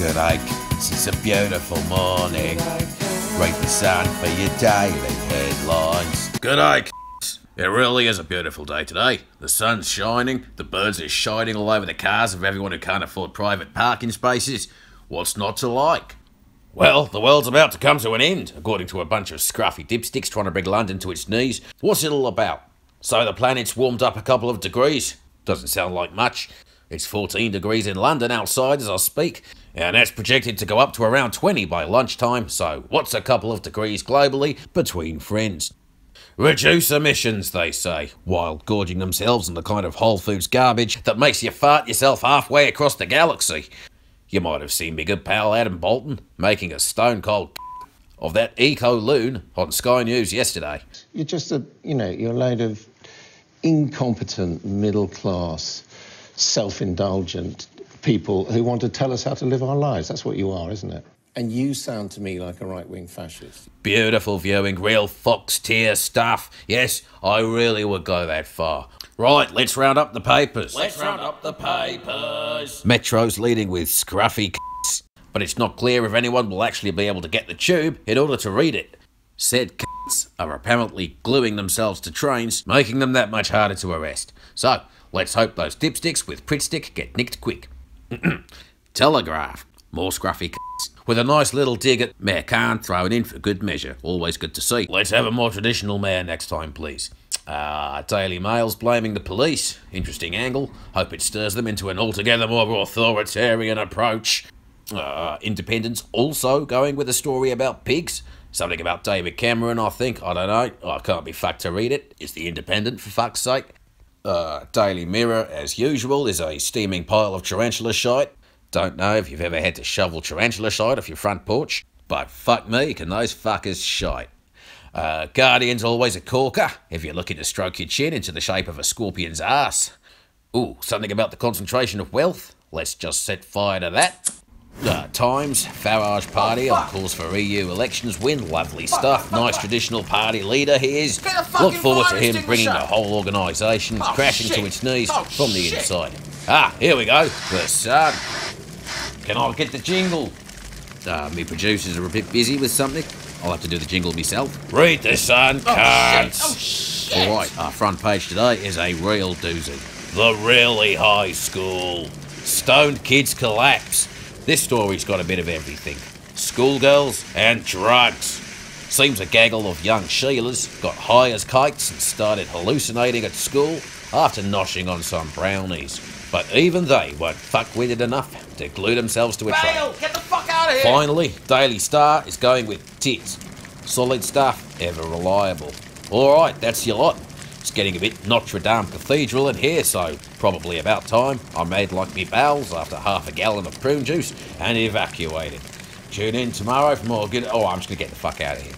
Good day, it's a beautiful morning. Read the sun for your daily headlines. Good day, It really is a beautiful day today. The sun's shining, the birds are shining all over the cars of everyone who can't afford private parking spaces. What's not to like? Well, the world's about to come to an end, according to a bunch of scruffy dipsticks trying to bring London to its knees. What's it all about? So the planet's warmed up a couple of degrees. Doesn't sound like much. It's 14 degrees in London outside as I speak, and that's projected to go up to around 20 by lunchtime, so what's a couple of degrees globally between friends? Reduce emissions, they say, while gorging themselves on the kind of Whole Foods garbage that makes you fart yourself halfway across the galaxy. You might have seen me good pal Adam Boulton making a stone cold of that eco loon on Sky News yesterday. You're just a, you know, you're a load of incompetent, middle class, self indulgent people who want to tell us how to live our lives. That's what you are, isn't it? And you sound to me like a right wing fascist. Beautiful viewing, real fox tier stuff. Yes, I really would go that far. Right, let's round up the papers. Let's round up the papers. Metro's leading with scruffy c***s, but it's not clear if anyone will actually be able to get the tube in order to read it. Said c***s are apparently gluing themselves to trains, making them that much harder to arrest. So, let's hope those dipsticks with Prittstick get nicked quick. Telegraph. More scruffy c***s. With a nice little dig at Mayor Khan thrown in for good measure. Always good to see. Let's have a more traditional mayor next time, please. Uh, Daily Mail's blaming the police. Interesting angle. Hope it stirs them into an altogether more authoritarian approach. Uh, Independent's also going with a story about pigs. Something about David Cameron, I think. I don't know. I can't be fucked to read it. It's the Independent, for fuck's sake. Uh, Daily Mirror, as usual, is a steaming pile of tarantula shite. Don't know if you've ever had to shovel tarantula shite off your front porch, but fuck me, can those fuckers shite. Uh, Guardian's always a corker if you're looking to stroke your chin into the shape of a scorpion's ass. Ooh, something about the concentration of wealth. Let's just set fire to that. Uh, Times, Farage party on course for EU elections win. Lovely stuff. Nice traditional party leader he is. Look forward to him bringing the whole organisation crashing to its knees from the inside. Ah, here we go. The sun. Can I get the jingle? Uh, me producers are a bit busy with something. I'll have to do the jingle myself. Read the sun, cunts. All right, our front page today is a real doozy. The really high school. Stoned kids collapse. This story's got a bit of everything. Schoolgirls and drugs. Seems a gaggle of young Sheilas got high as kites and started hallucinating at school after noshing on some brownies. But even they weren't fuck-witted enough to glue themselves to a train. Bale, get the fuck out of here! Finally, Daily Star is going with tits. Solid stuff, ever reliable. Alright, that's your lot. It's getting a bit Notre Dame Cathedral in here, so probably about time I made like me bowels after half a gallon of prune juice and evacuated. Tune in tomorrow for more good. Oh, I'm just gonna get the fuck out of here.